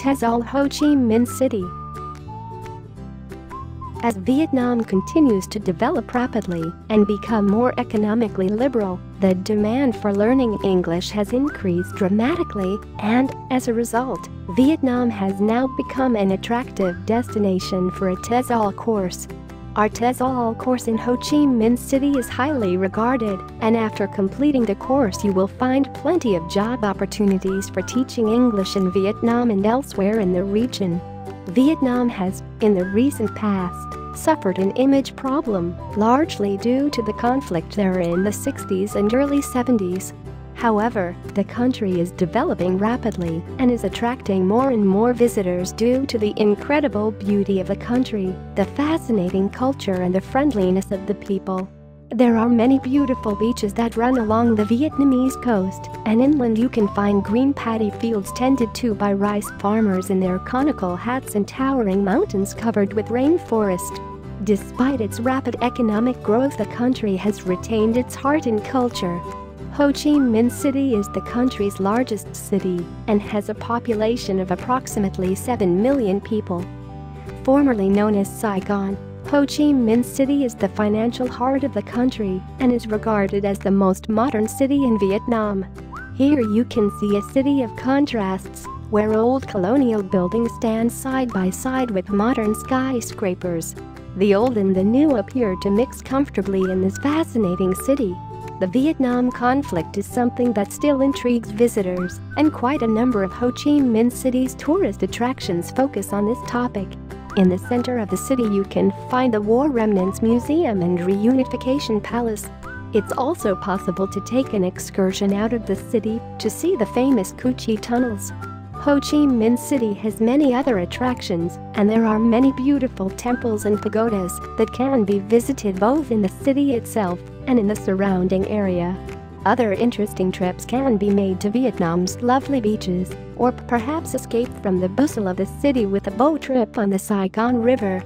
TESOL Ho Chi Minh City. As Vietnam continues to develop rapidly and become more economically liberal, the demand for learning English has increased dramatically and, as a result, Vietnam has now become an attractive destination for a TESOL course. Our TESOL course in Ho Chi Minh City is highly regarded, and after completing the course you will find plenty of job opportunities for teaching English in Vietnam and elsewhere in the region. Vietnam has, in the recent past, suffered an image problem, largely due to the conflict there in the 60s and early 70s. However, the country is developing rapidly and is attracting more and more visitors due to the incredible beauty of the country, the fascinating culture and the friendliness of the people. There are many beautiful beaches that run along the Vietnamese coast, and inland you can find green paddy fields tended to by rice farmers in their conical hats and towering mountains covered with rainforest. Despite its rapid economic growth the country has retained its heart and culture. Ho Chi Minh City is the country's largest city and has a population of approximately 7 million people. Formerly known as Saigon, Ho Chi Minh City is the financial heart of the country and is regarded as the most modern city in Vietnam. Here you can see a city of contrasts, where old colonial buildings stand side by side with modern skyscrapers. The old and the new appear to mix comfortably in this fascinating city. The Vietnam conflict is something that still intrigues visitors, and quite a number of Ho Chi Minh City's tourist attractions focus on this topic. In the center of the city you can find the War Remnants Museum and Reunification Palace. It's also possible to take an excursion out of the city to see the famous Cu Chi tunnels. Ho Chi Minh City has many other attractions, and there are many beautiful temples and pagodas that can be visited both in the city itself and in the surrounding area. Other interesting trips can be made to Vietnam's lovely beaches, or perhaps escape from the bustle of the city with a boat trip on the Saigon River.